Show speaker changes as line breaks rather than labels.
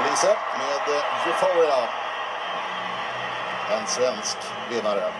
Elise med Euphoria. En svensk vinnare.